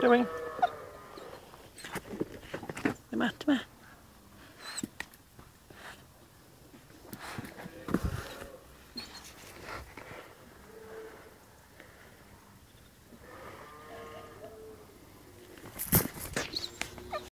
doing? Come on, come.